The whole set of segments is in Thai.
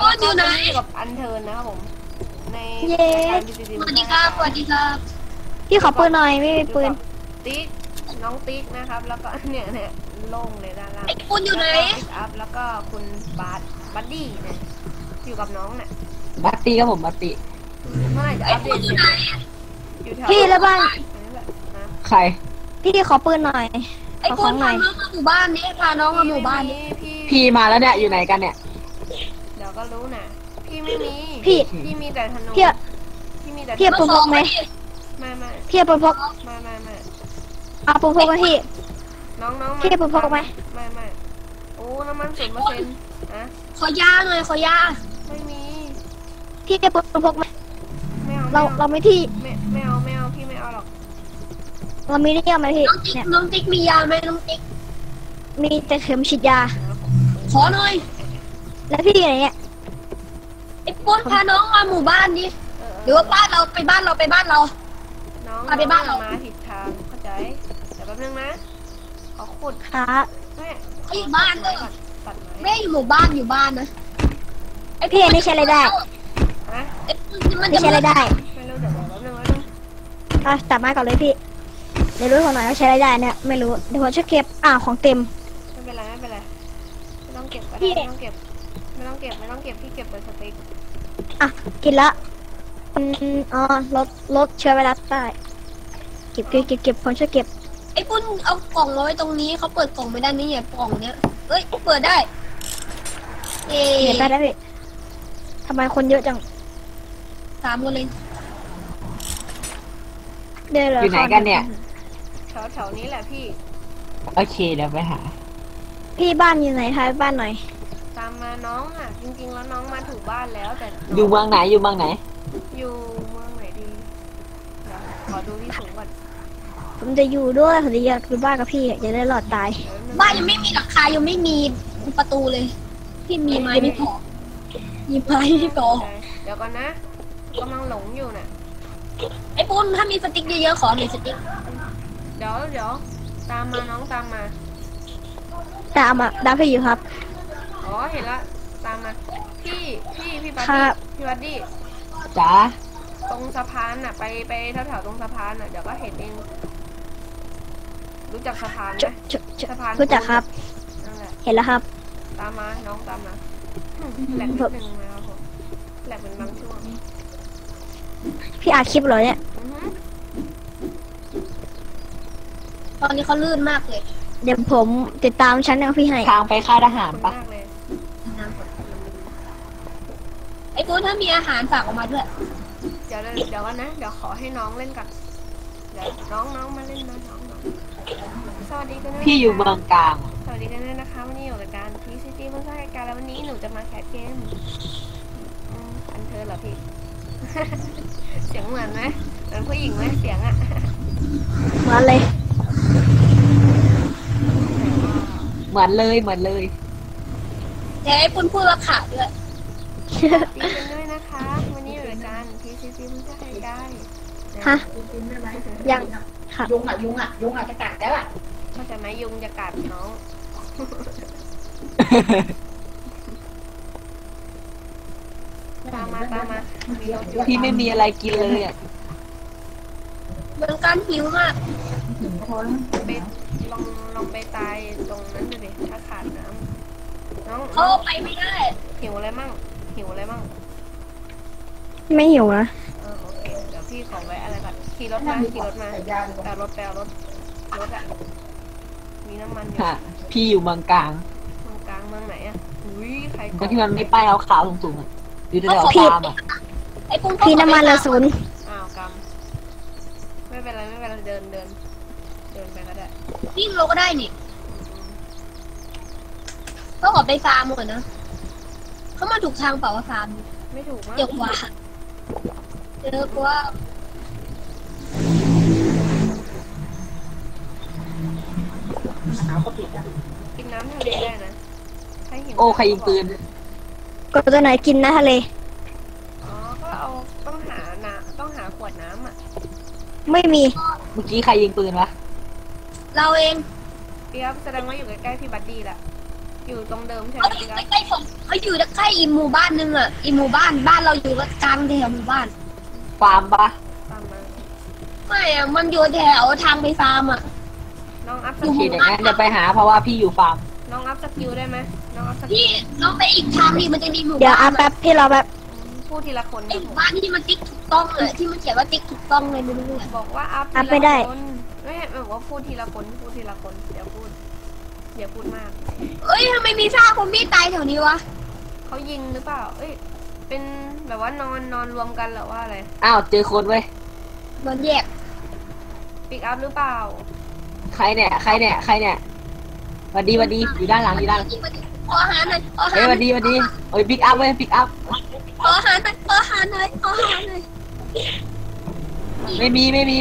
ป้อนอยู่ไหนกับอันเทิร์นนะครับผม ในเย้สวัสดีครับสวัสดีครับ พี่ขอปืนหน่อยไม่มีปืน ติ๊ก น้องติ๊กนะครับ แล้วก็เนี่ยเนี่ยโล่งเลยด้านล่างไอ้ปุ้นอยู่ไหนแล้วก็ pick up แล้วก็คุณบาสบัดดี้เนี่ยอยู่กับน้องเนี่ยบัตตี้ครับผมบัตตี้เมื่อไหร่จะไอ้อัปเดปุ้นตอยู่ไหนอยู่แถวพี่แล้วบ้านใคร พี่ขอปืนหน่อยไอ้ขอขปุ้อนพาน้องมาหมู่บ้านนี้พาน้องมาหมู่บ้านนี้พี่มาแล้วเนี่ยอยู่ไหนกันเนี่ย ก็รู้นะพี่ไม่มี พี่ พี่มีแต่ธนูพี่พี่มีแต่พี่ธนูปืนพกไหมไม่ไม่พี่เอาปืนพกไม่ไม่ไม่เอาปืนพกไหมพี่ น้องน้องพี่ปืนพกไหมไม่ไม่โอ้น้ำมันศูนย์เปอร์เซ็นต์อะขอยาหน่อยขอยาไม่มี พี่เอาปืนพกไหมไม่เอาเราเราไม่ที่ไม่ไม่เอาไม่เอาพี่ไม่เอาหรอก เรามีนี่เอาไหมพี่น้องติ๊กเนี่ยน้องติ๊กมียาไหมน้องติ๊กมีแต่เข็มฉีดยา ขอหน่อย แล้วพี่อยู่ไหนเนี่ย ไอ้ปุ้นพาน้องมาหมู่บ้านดิเออหรือว่าบ้านเราไปบ้านเราไปบ้านเรา น้องมาไปบ้านเรา มาผิดทางเข้าใจเดี๋ยวแป๊บนึงนะขอขุดขาแม่เขาอยู่บ้านเลย ตัดไม้แม่อยู่หมู่บ้านอยู่บ้านนะไอพี่อันนี้ใช้อะไรได้ฮะไอ้ปุ้นมันไม่จะใช้อะไรได้ไม่รู้เดี๋ยวบอกแป๊บนึงแป๊บนึงอะตัดไม้ก่อนเลยพี่เดี๋ยวรู้ของหน่อยว่าใช้อะไรได้เนี่ยไม่รู้เดี๋ยวผมจะเก็บอ่าของเต็ม ไม่เป็นไรไม่เป็นไรไม่ต้องเก็บก็พี่ ได้ไม่ต้องเก็บ ไม่ต้องเก็บไม่ต้องเก็บพี่เก็บเป็นสติ๊ก อะ กินละอืมอ๋อลดลดเชื้อไวรัสได้เก็บเก็บเก็บเก็บผมช่วยเก็บไอ้ปุ้นเอากล่องมาไว้ตรงนี้เขาเปิดกล่องไม่ได้นี่เนี่ยกล่องเนี้ยเอ้ยเปิดได้เอ๊เก็บได้ได้พี่ทำไมคนเยอะจังสามคนเลยเดี๋ยวเหรอยู่ไหนกันเนี่ย แถวแถวนี้แหละพี่ โอเคเดี๋ยวไปหา พี่บ้านอยู่ไหนทายบ้านหน่อย ตามมาน้องอะ จริง ๆ แล้วน้องมาถูกบ้านแล้วแต่น้อยู่เมืองไหนอยู่เมืองไหน อยู่เมืองไหนดีเดี๋ยวขอดูที่สูงก่อนผมจะอยู่ด้วยผมจะอยากอยู่บ้านกับพี่จะได้หลอดตาย เดี๋ยวบ้านยังไม่มีหลังคายังไม่มีประตูเลย พี่มีไม้ไม่พอ มีไม้ไม่พอเดี๋ยวก่อนนะกำลังหลงอยู่น่ะ ไอ้ปุ้นถ้ามี stick เยอะๆขอหน่อย stickเดี๋ยวเดี๋ยวตามมาน้องตามมา ตามอะดาวพี่อยู่ครับ อ๋อเห็นละตามมาพี่พี่พี่บัดดี้ครับ พี่บัดดี้จ๋าตรงสะพานน่ะ ไปไปแถวแถวๆตรงสะพานน่ะเดี๋ยวก็เห็นเอง รู้จักสะพานไหจะมจะจะสะพาน รู้จักครับ นั่นแหละ เห็นแล้วครับ ตามมาน้องตามมาแหลกนิดนึงนะครับผมแหลกเป็นบางช่วงพี่อาคลิปเหรอเนี่ยอือฮึตอนนี้เขาลื่นมากเลย เดี๋ยวผมติดตามชั้นของพี่ให้ ทางไปค่ายทหาขอบคุณรปะมากเลย ไอ้ปุ้นถ้ามีอาหารฝากออกมาด้วย เดี๋ยวเดี๋ยวก่อนนะ เดี๋ยวขอให้น้องเล่นก่อนเดี๋ยวน้องน้องมาเล่นนะน้องน้องสวัสดีกันด้วยพี่อยู่นะคะเมืองกลาง สวัสดีกันด้วยนะคะ วันนี้อยู่รายการพีซีจีเพื่อนสร้างรายการแล้ววันนี้หนูจะมา cast เกมอืม Unturned เหรอพี่ เสียงเหมือนไหมเหมือนผู้หญิงไหมเสียงอะเหมือนเลยเหมือนเลยเหมือนเลยแต่ไอ้ปุ้นพูดว่าขาดด้วย ดีกันด้วยนะคะ วันนี้อยู่รายการพีซีจีเพื่อนสร้างรายการนฮะยังค่ะยุงอะยุงอะยุงอะจะกัดแล้วอะเข้าใจไหมยุงจะกัดน้องตามมาตามมามีรถอยู่พี่ไม่มีอะไรกินเลยอะเหมือนกันหิวมากไปลองลองไปตายตรงนั้นดูดิถ้าขาดน้ำน้องเขาไปไม่ได้หิวอะไรมั่ง หิวอะไรมั่งไม่หิวนะ เออโอเค เดี๋ยวพี่ขอไว้อะไรก่อนขี่รถมาขี่รถมาแปลรถแปลรถรถอะมีน้ำมันอยู่ฮะพี่อยู่เมืองกลางเมืองกลางเมืองไหนอะอุ้ยใครตรงที่มันไม่ป้ายขาวๆสูงๆอะอยู่แถวพี่ๆฟาร์มอะไอ้ปุ้นพี่น้ำมันเหลือศูนย์อ้าวกำไม่เป็นไรไม่เป็นไรเดินเดินเดินไปก็ได้วิ่งเราก็ได้นี่เขาขอไปฟาร์มก่อนนะ เขามาถูกทางเปล่าวะฟาร์มไม่ถูกมั้งเดี๋ยวกว่าเจอกว่าหนาวก็ปิดอะกินน้ำทะเลได้นะใครหิวโอ้ใครยิงปืนกดตัวไหนกินนะทะเล อ๋อ ก็เอาต้องหาน้ำต้องหาขวดน้ำอะไม่มี เมื่อกี้ใครยิงปืนวะ เราเอง เปียบแสดงว่าอยู่ใกล้ๆพี่บัดดี้แหละ อยู่ตรงเดิมใช่ไหมเขาอพี่ยู่ครับใกล้ๆผมเขาอยู่ใกล้ๆอีหมู่บ้านนึงอะอีหมู่บ้านบ้านเราอยู่กลางแถวหมู่บ้านฟาร์มปะตามมาไม่อะมันอยู่แถวทางไปฟาร์มอะน้องอัพสโอเคกิลเดี๋ยวงั้นเดี๋ยวไปหาเพราะว่าพี่อยู่ฟาร์มน้องอัพสกิลได้ไหมน้องอัพสกิพี่ลน้องไปอีกทางนี้มันจะมีหมู่เดี๋ยวบ้าอะนแป๊บพี่รอแป๊บพูดทีละคนไอนะหผมู่มบ้านที่มันติ๊กถูกต้องเลยที่มันเขียนว่าติ๊กถูกต้องเลยไม่รู้เลยบอกว่าอัพอัพทีไม่ละได้คนไม่บอกว่าพูดทีละคนพูดทีละคนเดี๋ยวพูด อย่าพูดมาก เอ้ยทำไมมีซากคนพี่ตายแถวนี้วะ เขายิงหรือเปล่า เอ้ย เป็นแบบว่านอนนอนรวมกันเหรือว่าอะไร อ้าวเจอคนเว้ยโดนแยกปิกอัพหรือเปล่า ใครเนี่ย ใครเนี่ย ใครเนี่ยหวัดดีหวัดดี อยู่ด้านหลังอยู่ด้านหลังขออาหารหน่อยขออาหาเฮ้ยรหวัดดีหวัดดีโอ้ยปิกอัพเว้ยปิกอัพ ขออาหารหน่อยขออาหารหน่อยขออาหารหน่อยไม่มีไม่มี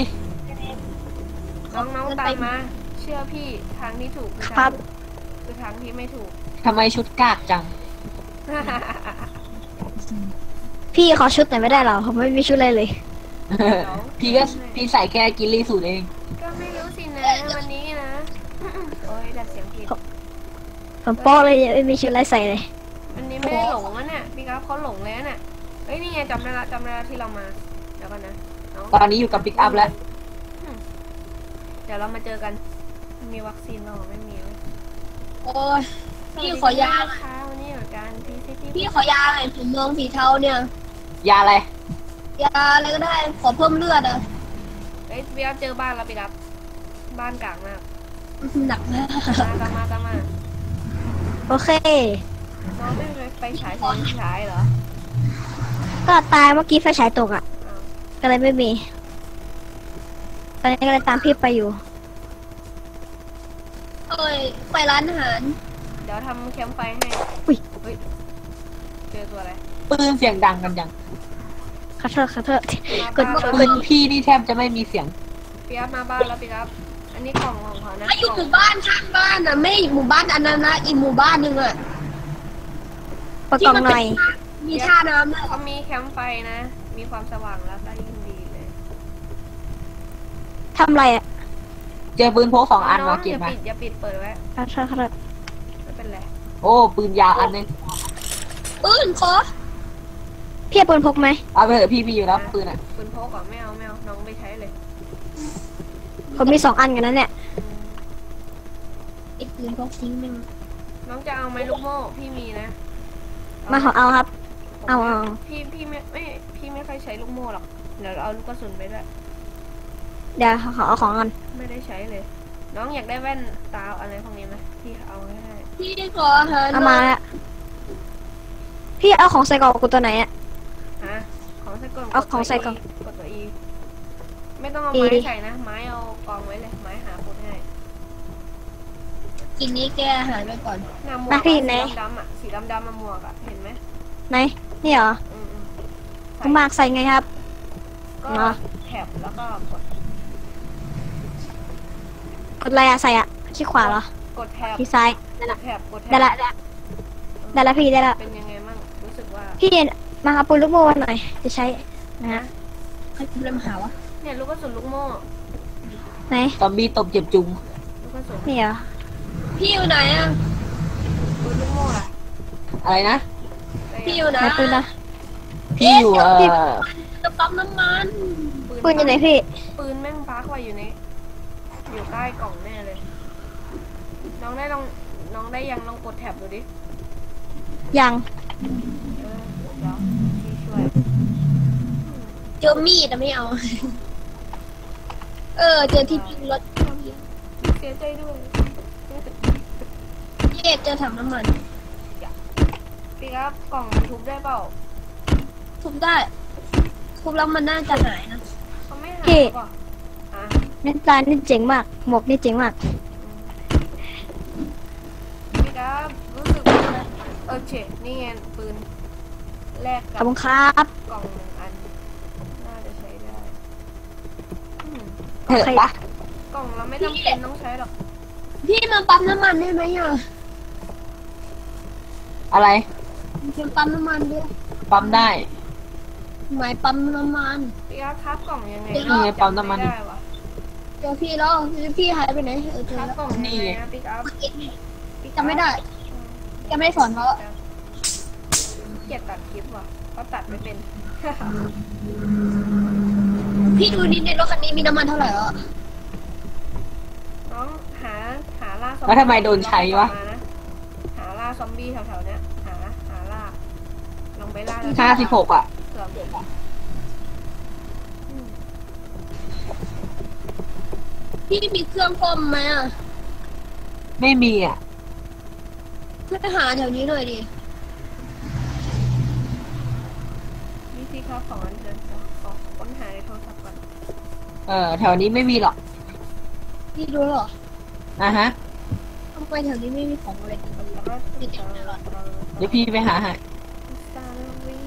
น้องน้องตามมาเชื่อพี่ทางที่ถูกคือครัทางบ คือทางที่ไม่ถูก ทำไมชุดกากจัง พี่ขอชุดหน่อยไม่ได้เหรอผมไม่มีชุดอะไรเลย พี่ก็พี่ใส่แค่ ghillie suit เอง ก็ไม่รู้สินะวันนี้นะ โอ้ยดัดเสียงผิด ผมโป้เลยยังไม่มีชุดอะไรใส่เลย วันนี้ไม่ได้หลงแล้วเนี่ยพี่ครับเขาหลงแล้วเนี่ยเอ้ยนี่ไงจำได้ละจำได้ละที่เรามาเดี๋ยวกันนะน้องตอนนี้อยู่กับปิกอัพแล้ว เดี๋ยวเรามาเจอกัน มีวัคซีนหรอไม่มีเว้ยโอ้ย พี่ขอยา สวัสดีค่ะวันนี้เหมือนกันพีซีทีพี่ขอยาหน่อยผมมองสีเทาเนี่ย ยาอะไร ยาอะไรก็ได้ ขอเพิ่มเลือดอะเอ้ยพี่ครับเจอบ้านแล้วพี่ครับ บ้านกลางมากหนักมากมาตามมาตามมาโอเค น้องไม่ไปไปฉายไฟฉายเหรอก็ตายเมื่อกี้ไฟฉายตกอะ อ้าวก็เลยไม่มี ตอนนี้ก็เลยตามพี่ไปอยู่ เอ้ยไปร้านอาหาร เดี๋ยวทำแคมป์ไฟให้อุ๊ย เฮ้ยเจอตัวอะไรปืนเสียงดังกันจังขอโทษขอโทษ มากดบ้านกปืแล้วนพี่นี่แทบจะไม่มีเสียงพี่ครับมาบ้านแล้วพี่ครับ อันนี้กล่องของเขานะไอ้อยู่กหล่องมู่บ้านข้างบ้านอะไม่หมู่บ้านอันนั้นนะอีกหมู่บ้านหนึ่งอะประกองหน่อย มีท่าน้ำด้วยเขามีแคมป์ไฟนะ มีความสว่างแล้วก็ยิ่งดีเลย ทำอะไรอะ เจอปืนพกสองอันน้มาองเก็อบย่ามาปิดอย่าปิดเปิดไว้ขอโทษขอโทษไม่เป็นไรโอ้ปืนยาวอันนึงปืนขอพี่เอาปืนพกไหมเอาไปเถอะพี่มีอยู่แล้วปืนอะปืนพกก่อนไม่เอาไม่เอาน้องไปใช้เลยผมมีสองอันกันนั้นเนี่ยไอ้ปืนพกทิ้งมันน้องจะเอาไหมลูกโม่พี่มีนะ มาขอเอาครับผมเอาเอาพี่พี่ไม่ไม่พี่ไม่ค่อยใช้ลูกโม่หรอกเดี๋ยวเอาลูกกระสุนไปด้วย เดี๋ยวขอเอาของกันไม่ได้ใช้เลย น้องอยากได้แว่นตาอะไรพวกนี้ไหมพี่เอาให้ให้พี่ขออาหารเอาหน่มาอยละพี่เอาของใส่กล่องกูตัวไหนอะฮะของใส่กล่องเอาของใส่กล่องกดตัว E ไม่ต้องเอา E ไม้ดิใส่นะ ไม้เอากองไว้เลย ไม้หาคนให้กินนี้แกอาหารไปก่อนหน้าหมวกมาพี่อะไหนสีดำๆอะสีดำๆมาหมวกอะเห็นไหมไหนนี่เหรออืมๆผมมากใส่ไงครับ ก็มาแถบแล้วก็กดก ดอะไรอะใส่อะขี้ขวาเหรอ กดแถบที่ซ้ายกดแถบกดแถบได้ละได้ละพี่ได้ละเป็นยังไงมั่งรู้สึกว่า พี่มาเอาปืนลูกโม่หน่อยจะใช้นะฮะใครจะเริ่มหาวะเนี่ยลูกกระสุนลูกโม่ไหนซอมบี้ตบเจ็บจุง ลูกกระสุนนี่เหรอพี่อยู่ไหนอะ ปืนลูกโม่ล่ะอะไรนะได้พี่อยังยู่ไหนไหนปืนนะ พี่อยู่เอ่อจะปั๊มน้ำมันปืนอยู่ไหนพี่ปืนแม่งพักไว้อยู่ใน อยู่ใต้กล่องแน่เลย น้องได้ลองน้องได้ยังลองกดแถบดูดิ ยังเออเดี๋ยวพี่ช่วย เจอมีดแต่ไม่เอา เออ เจอที่พิงรถเสียใจด้วยเย่เจอถังน้ำมัน พี่ครับกล่องมันทุบได้เปล่า ทุบได้ ทุบแล้วมันน่าจะหายนะเขาไม่หาพี่เปล่า อะนี่ตานี่เจ๋งมาก หมวกนี่เจ๋งมากพี่ครับรู้สึกว่าเออเฉดนี่ไงปืนแลกขกัอบบคุณครับ กล่องหนึ่งอัน น่าจะใช้ได้อืมเถอะปะกล่องเราไม่จำเป็นต้องใช้หรอกพี่มาปั๊มน้ำมันได้ไหมอะอะไรเป็นปั๊มน้ำมันด้วยปั๊มได้ หมายปั๊มน้ำมัน พี่ครับทับกล่องยังไงนี่ไงปั๊มน้ำมัน จำไได้วะ เจอพี่แล้วพี่หายไปไหนเออเจอทับแล้วกล่องยังไงนะพี่ครับจำไม่ได้แกไม่สอนเขาเกลียดตัดคลิปว่ะเพราะตัดไม่เป็น พี่ดูนี่ในรถคันนี้มีน้ำมันเท่าไหร่อะน้องหาหาล่าซอมบี้แล้วทำไมโดนใช้วะลองไปต่อมานะหาล่าซอมบี้แถวๆเนี้ยหาหาล่าลองไปล่าแล้วห้าสิบหกอะ เกือบ พี่มีเครื่องซ่อมไหมอะไม่มีอะช่วยหาแถวนี้หน่อยดิวิธีเข้าของอันเชิญขอขอค้นหาในโทรศัพท์ก่อน เออแถวนี้ไม่มีหรอกพี่รู้เหรออะฮะทำไมแถวนี้ไม่มีของอะไรกินกันแล้วก็ติดแถวไหนหรอเดี๋ยวพี่ไปหาให้สตาร์วิ่ง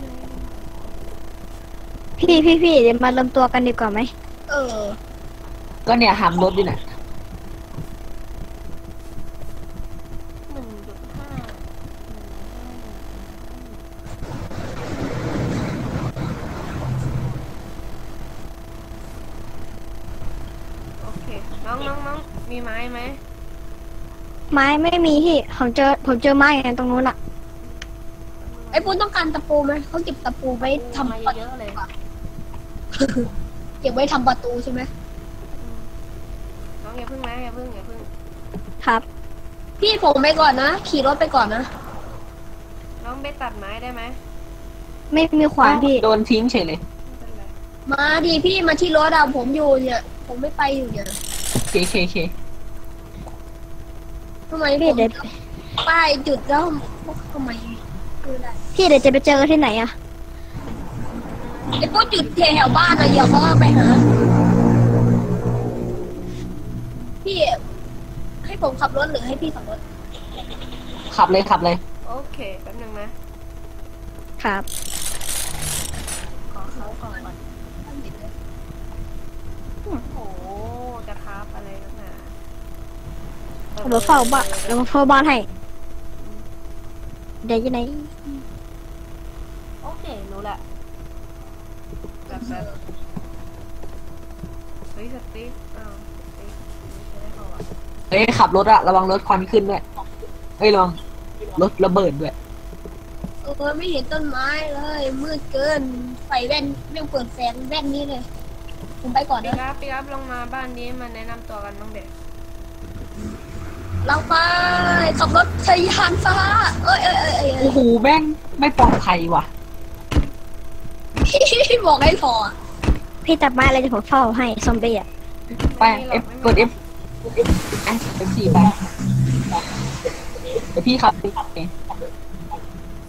พี่พี่พี่เดี๋ยวมารวมตัวกันดีกว่าไหมเออ ก็เนี่ยหามรถอยู่น่ะหนึ่งจุดห้าโอเค น้องน้องน้องมีไม้ไหมไม้ไม่มีพี่ผมเจอผมเจอไม้อย่างตรงนู้นอะไอ้ปุ้นต้องการตะปูไหมเขาเก็บตะปูไว้ทำมาปรเยอะๆเลย เก็บไว้ทำประตูใช่ไหม องอย่าพึ่งนะอย่าพึ่งอย่าพึ่งครับ พี่ผมไปก่อนนะ ขี่รถไปก่อนนะ น้องไปตัดไม้ได้ไหมไม่มีขวานพี่ โดนทิ้งเฉยเลย ไม่เป็นไรมาดีพี่มาที่รถอะผมอยู่เนี่ย ผมไม่ไปอยู่เนี่ยเคเคเคทำไมพี่ผมเดี๋ยวป้ายจุดแล้วทำไมคืออะไรพี่เดี๋ยวจะไปเจอที่ไหนอะไอ้ปุ้นจุดแถวบ้านอะเดี๋ยวเขาก็ไปหา พี่ให้ผมขับรถหรือให้พี่ขับรถ ขับเลยขับเลย โอเคแป๊บนึงนะครับ ขอเขาก่อนก่อนโอ้โหจะคราฟอะไรนักหนาผมมาเฝ้าบ้านเรามาเฝ้าบ้านให้ เดี๋ยวยังไงโอเครู้ละแบบแบบเฮ้ยสติ๊กอ้าว เฮ้ยขับรถอะระวังรถควันขึ้นด้วยเฮ้ยระวังรถระเบิดด้วยเออไม่เห็นต้นไม้เลย มืดเกินไฟแว่นไม่เปิดแสงแว่นนี้เลย ผมไปก่อนปีนะรับปีรับลงมาบ้านนี้มาแนะนำตัวกันบ้างเด็กเราไปขับรถทะยานฟ้า เอ้ยเอ้ยเอ้ยเอ้ยเอ้โอ้ยโหแม่งไม่ปลอดภัยว่ะพี่บอกให้พออะพี่ตัดไม้อะไรจะผมเฝ้าให้ซอมบี้อะไป F กด F F สี่ไปเดี๋ยวพี่ขับเอง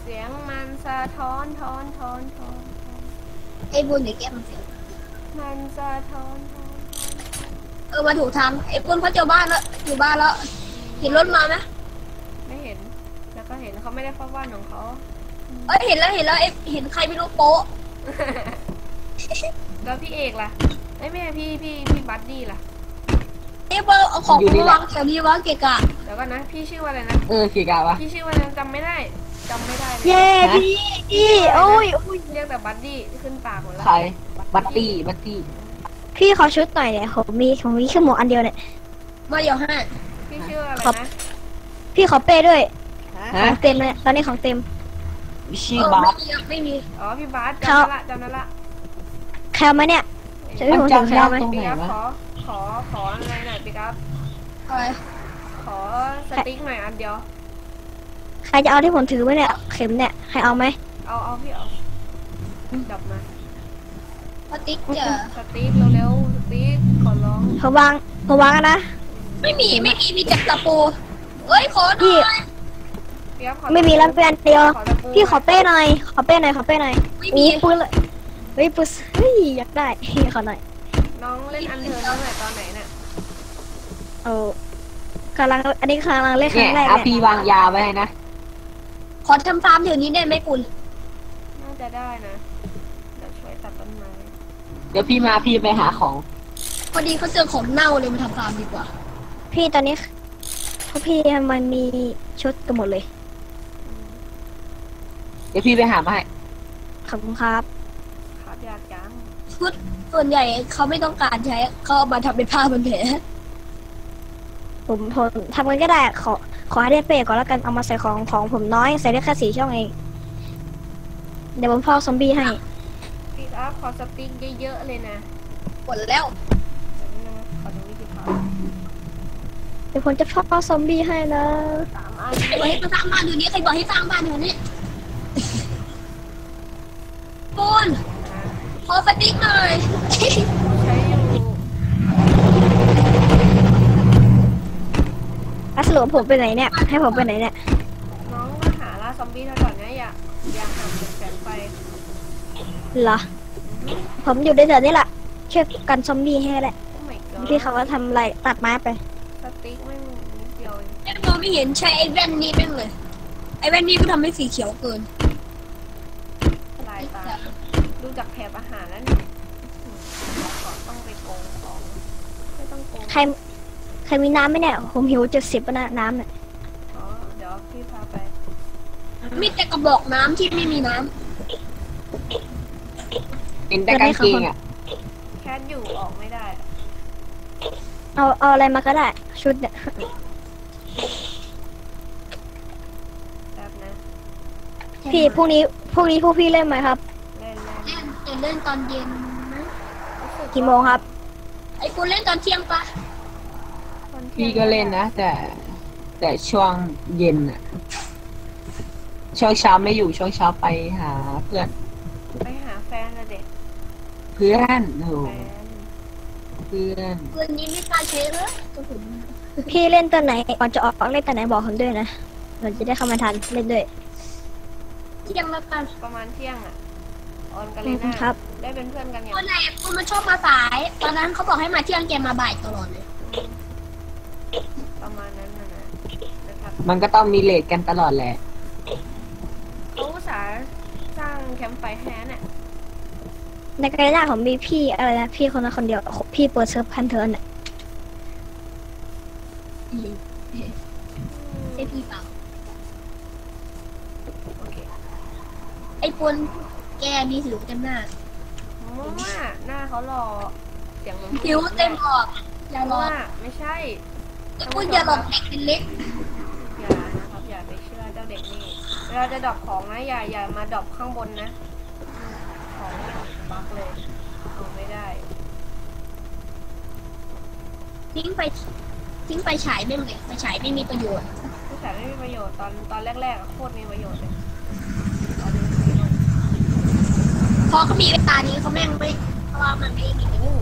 เสียงมันสะท้อนท้อนท้อนท้อนไอ้บุญเดี๋ยวแกมันเสียงมันสะท้อนท้อนเออมาถูกทางไอ้บุญเขาเจอบ้านแล้วอยู่บ้านแล้วเห็นรถมาไหมไม่เห็น แล้วก็เห็นเขาไม่ได้เฝ้าบ้านของเขาเอ้ยเห็นแล้วเห็นแล้วเอ้ยเห็นใครไม่รู้โป๊ะแล้วพี่เอกล่ะเอ้ยไม่ใช่พี่พี่พี่บัดดี้ล่ะ เอ้ยเบอร์เอาของมาวางแถวนี้วะเกะกะเดี๋ยวก่อนนะ พี่ชื่อว่าอะไรนะ เออเกียร์กาวะ พี่ชื่อว่าอะไรนะจำไม่ได้จำไม่ได้เลยเย้พี่พี่โอ้ยโอ้ยเรียกแต่บัดดี้ขึ้นปากหมดแล้วใคร บัตตี้บัตตี้พี่ขอชุดหน่อยเนี่ยผมมีผมมีแค่หมวกอันเดียวเนี่ยมาเดี๋ยวให้พี่ชื่ออะไรครับนะพี่ขอเป้ด้วยขฮะองเต็มเลยตอนนี้ของเต็ม ชื่อเออบัไม่สมีอะไม่มีอ๋อพี่บาสเขาจำได้ละจำได้ละใครเอามาเนี่ยจะพี่ผมถึงใครเอาไหม ตรงปีไหนกับวะขอข อขออะไรหน่อยปีกับ อะไรขอสติ๊กหน่อยอันเดียว ใครจะเอาที่ผมถือไว้เนี่ย เข็มเนี่ย ใครเอาไหม เอาเอาพี่เอาดับมาพติ๊กจะสติ๊กเร็วๆสติ๊กขอร้องผมวางผมวางแล้วนะ ไม่มีไม่มีมีแต่ตะปูเอ้ยขอหน่อยปีกับขอไม่มีแล้วเป็นอันเดียว ขอตะปูพี่ขอเป้หน่อย ขอเป้หน่อย ขอเป้หน่อยไม่โอ้มีปืนเลยเฮ้ยปืนเฮ้ยอยากได้ขอหน่อย น้องเล่นอันเทิร์นตั้งแต่ตอนไหนเนี่ยโอ้กำลังอันนี้กำลังเล่นคเนี่รั้ยงแรกอาเนี่พียวางยาไว้ให้นะ ขอทำฟาร์มเดี๋ยวนี้ได้ไหมคุณ น่าจะได้นะเดี๋ยวช่วยตัดต้นไม้เดี๋ยวพี่มาพี่ไปหาของ พอดีเขาเจอของเน่าเลยมาทำฟาร์มดีกว่า พี่ตอนนี้พวกพี่มันมีชุดกันหมดเลยเดี๋ยวพี่ไปหามาให้ขอบคุณครับ ขาดยากจัง ชุดส่วนใหญ่เขาไม่ต้องการใช้เขาเอามาทำเป็นผ้าพันแผลผมผมทำกันก็ได้ขอขอให้ได้เปรตก่อนแล้วกันเอามาใส่ของของผมน้อยใส่ได้แค่สี่ช่องเอง เดี๋ยวผมพอกซอมบี้ให้ปิกอัพขอ stick เยอะๆเลยนะหมดแล้วเดี๋ยวนะขอดูวิธีทเดี๋ยวผมจะพอกซอมบี้ให้นะำสามอันใครบอกให้มาสร้างบ้านอยู่นี่ใครบอกให้สร้างบ้านอยู่นี่ปูน ขอ stick หน่อยใช้อยู่แล้วสรุปผมไปไหนเนี่ย ให้ผมไปไหนเนี่ย น้องมาหาล่าซอมบี้เท่าก่อนนะอย่าอย่าห่างจากแสงไฟเหรอผมอยู่ในแถวนี้แหละช่วยกันซอมบี้ให้แหละ โอ้ my god พี่เขาว่าทำอะไรตัดไม้ไป สติ๊กไม่มีนิดเดียวเองแม่งมองไม่เห็นใช้ไอ้แว่นนี้แม่งเลย ไอ้แว่นนี้ก็ทำให้สีเขียวเกิน ลายตา ดูจากแถบอาหารแล้วเนี่ยก่อนต้องไปโกงของไม่ต้องโกงใครใครมีน้ำไหมเนี่ยผมหิวเจ็ดสิบนะน้ำเนี่ยอ๋อเดี๋ยวพี่พาไป มีแต่กระบอกน้ำที่ไม่มีน้เป็นแต่กางเกงอะแคทอยู่ออกไม่ได้อะเอาเอาอะไรมาก็ได้ ชุดเนี่ยแป๊บนะำพี่พรุ่งนี้พรุ่งนี้พวกพี่เล่นไหมครับ เล่นตอนเย็นนะรู้สึกี่โมงครับ ไอ้ปูนเล่นตอนเที่ยงปะคนที่ยพี่ก็เล่นนะ แต่ แต่ช่วงเย็นอะช่วงเช้าไม่อยู่ช่วงเช้าไปหา เพื่อนไปหาแฟนละเด็กเพื่อนโอ้โหแฟนเพื่อนปืนนี้ไม่กล้าใช้เลยกระสุนพี่เล่นตอนไหนก่อนจะออกเล่นตอนไหนบอกผมด้วยนะเราจะได้เข้ามาทันเล่นด้วยเที่ยงแล้วกันประมาณเที่ยงอะ ออนกันเลอืยมนะครับ ได้เป็นเพื่อนกันอย่างคนไหนคนมันชอบมาสาย ตอนนั้นเขาบอกให้มาเที่ยงแกมาบ่ายตลอดเลย ประมาณนั้นนะนะนะครับมันก็ต้องมี late กันตลอดแหละ เขาอุตส่าห์สร้าง campfire น่ะในกระดาษผมมีพี่อะไรนะพี่คนนั้นคนเดียวพี่เปิด serv Unturned อะใช่พี่เปล่าโอเค ไอ้ปูน แกมีสิวเต็มหน้าเพราะว่าหน้าเขาหล่อเสียงเหมือนผู้หญิสิงวเต็มออกอเพย่าราะหลอกว่าไม่ใช่ไอ้ปูนอย่าหลอกเด็กเป็นเล็กอย่านะครับอย่าไปเชื่อเจ้าเด็กนี่เวลาจะดรอปของนะอย่าอย่ามาดรอปข้างบนนะอืมของเนี่ยบักเลยเอาไม่ได้ทิ้งไปทิ้งไปฉายแม่งเลยไปฉายไม่มีประโยชน์ผู้ชายไม่มีประโยชน์ตอนตอนแรกๆอะโคตรมีประโยชน์เลยตอนนี้ไม่ลง พอเขามีเวลานี้เขาแม่งไม่เพราะว่ามันไม่มีอยู่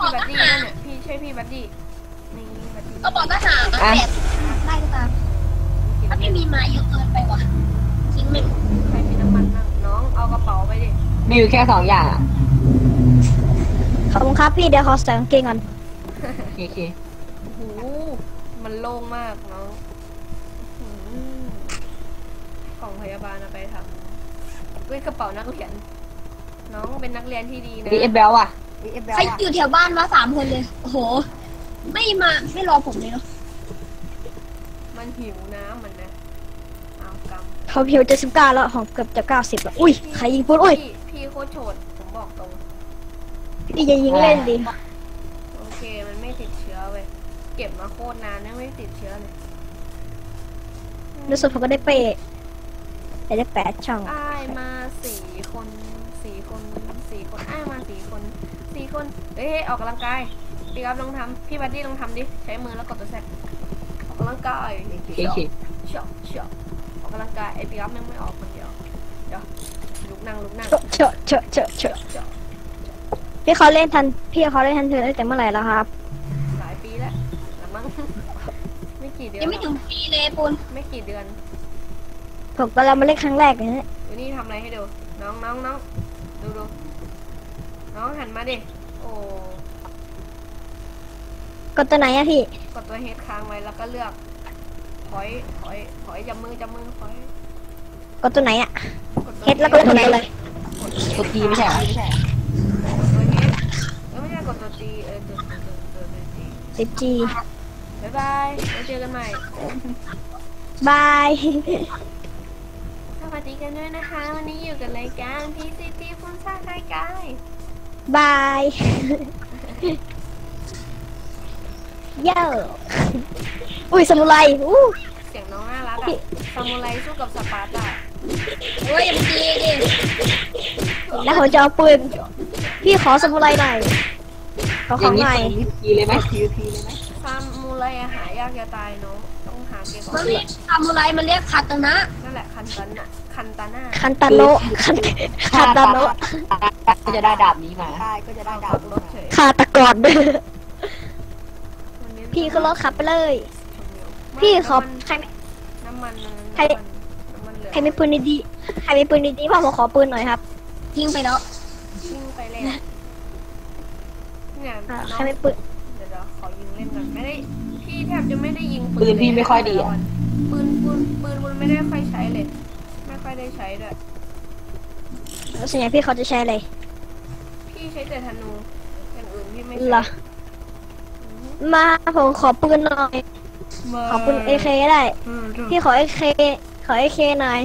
บอกบัดทดี้หารนั่นน่ะพี่ใช่พี่บัดดี้นี่บัดดี้ก็บอกทหารแต่ได้ก็ตามถ้าไม่มีมาเยอะเกินไปว่ะทิ้งแม่งใครมีน้ำมันบ้างน้องเอากระเป๋าไปดิมีอยู่แค่สองอย่างอะขอบคุณครับพี่เดี๋ยวขอใส่กางเกงก่อน โอเคโอเคโอ้โหมันโล่งมากน้องอื้อหือกล่องพยาบาลเอาไปทำ ด้วยกระเป๋านักเรียน น้องเป็นนักเรียนที่ดีนะดีเอฟเบลอะใครอยู่แถวบ้านวะสามคนเลย โอ้โห ไม่มาไม่รอผมเลยเนาะมันหิวน้ำมันนะเอากำเขาหิวเจ็ดสิบเก้าแล้วของเกือบจะเก้าสิบแล้วอุ้ยใครยิงปุ๊บอุ้ยพี่พี่โคตรโฉดผมบอกตรงพี่จะยิงเล่นดิโอเคมันไม่ติดเชื้อเว้ยเก็บมาโคตรนานนะไม่ติดเชื้อเลยรู้สึกผมก็ได้เปย์ แต่ได้แปดช่องอ้ายมาสี่คนสี่คนสี่คนอ้ายมาสี่คนสี่คนเฮ้ยออกกำลังกายพี่ครับลองทำพี่บัดดี้ลองทำดิใช้มือแล้วกดตัวแซกออกกำลังกายโอเคโอเคเฉาะเฉาะออกกำลังกายไอพี่ครับยังไม่ออกคนเดียวเดี๋ยวลุกนั่งลุกนั่งเฉอะเฉอะเฉอะเฉอะเฉาะพี่เขาเล่นทันพี่เขาเล่นทันเธอตั้งแต่เมื่อไหร่แล้วครับ หลายปีแล้วละมั้งไม่กี่เดือนยังไม่ถึงปีเลยปูนไม่กี่เดือน ผมก็เรามาเล่นครั้งแรกเลยนะดูนี่ทำอะไรให้ดู น้องน้องน้องดูดูน้องหันมาดิ โอ้กดตัวไหนอะพี่ กดตัวเฮดค้างไว้แล้วก็เลือกถอยถอยถอยจับมือจับมือถอยกดตัวไหนอะกดตัวเฮ็ดแล้วก็เล่นตัวไหนเลยกดกดทีไม่ใช่เหรอกดตัวเฮดเออไม่ใช่กดตัวจีเออตัวตัวตัวตัวตัวจีสิบจีบ๊ายบายไว้เจอกันใหม่ บายส วัสดีกันด้วยนะคะ วันนี้อยู่กับรายการ PCT ฟุ้นซ่านรายการบายเย้อุ้ยสมุไรอู้เสียงน้องน่ารักอะซามูไรสู้กับสปาร์ตาเฮ้ยอย่ามาตีดิแล้วผมจะเอาปืนพี่ขอสมุไรหน่อยขออขอย่างงนี้หน่อยเปิดทีเลยไหมทีทีเลยไหมซามูไรอะหายากจะตายเนาะต้องหาเก็บมันไม่ทำอะไรมันเรียกขัดนะ นั่นแหละคันตันอะ คันตาน่าคันตาโนะคันคันตาโนะก็จะได้ดาบนี้มาใช่ก็จะได้ดาขับบรถเฉยคาตะกรด้วยวันนี้พี่ขึ้นรถขับไปเลยไม่พี่ขอน้ำมันใครไม่น้ำมันน้ำมันใครน้ำมันเหลือใครมีปืนดีๆใครมีปืนดีๆพ่อผมขอปืนหน่อยครับทิ้งไปแล้วยิงไปเลยเนี่ยอ่าน้ใคอรงมีปืนเดี๋ยวเราขอยิงเล่นก่อนไม่ได้พี่แทบจะไม่ได้ยิงปืนพี่ไม่ค่อยดีอะปืนปืนปืนมันไม่ได้ค่อยใช้เลยไม่ ค่อยได้ใช้ด้วยส่วนใหญ่พี่เขาจะใช้อะไร พี่ใช้แต่ธนูอย่างอื่นพี่ไม่เหรใช้อมาผมขอปืนหน่อยขอปืนเอเคได้ อืมพี่ขอเอเคขอเอเคหน่อย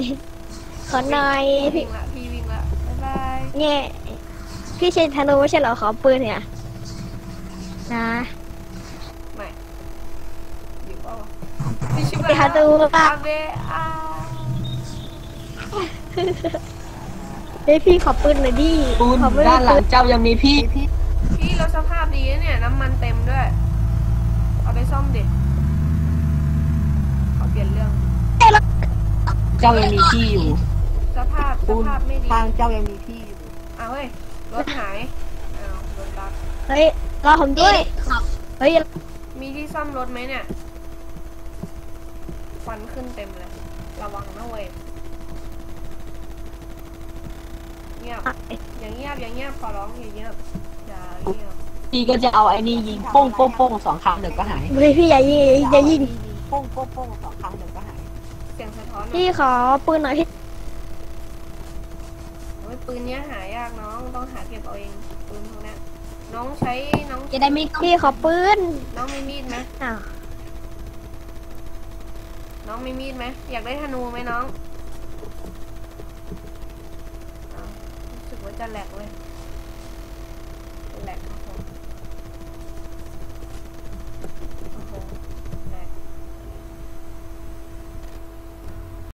ขอหน่อยพี่พี่วิ่งละพี่วิ่งละบ๊ายบายเนี่ยพี่ใช้ธนูไม่ใช่เหรอขอปืนเนี่ยนะไม่อยู่เปล่าวะพี่ชิบไปหาดูอาป่ะเบอา เฮ้ยพี่ขอปืนหน่อยดิปูนขอปืนด้านหลังเจ้ายังมีพี่พี่เราสภาพดีนะเนี่ยน้ำมันเต็มด้วย เอาไปซ่อมดิขอเปลี่ยนเรื่อง เจ้ายังมีพี่อยู่สภาพสภาพไม่ดีทางเจ้ายังมีที่อยู่เอาเฮ้ยรถหายเอารถตักเฮ้ยรอผมด้วยขับเฮ้ยมีที่ซ่อมรถไหมเนี่ยควันขึ้นเต็มเลย ระวังนะเว้ย เงียบอย่างเงียบอย่างเงียบขอร้องอย่าเงียบอย่าเงียบพี่ก็จะเอาไอ้นี่ยิงโป้งโป้งโป้งสองครั้งเดี๋ยวก็หายเฮ้ยพี่อย่ายิงอย่ายิงโป้งโป้งโป้งสองครั้งเดี๋ยวก็หายเสียงสะท้อนอะพี่ขอปืนหน่อยพี่โอ้ยปืนเนี้ยหายากน้องต้องหาเก็บเอาเองปืนพวกเนี้ยน้องใช้น้องจะได้ไม่ต้องพี่ขอปืนน้องมีมีดไหมอ้าวน้องมีมีดไหมอยากได้ธนูไหมน้องอ้าวรู้สึกว่า จะแหลกเลย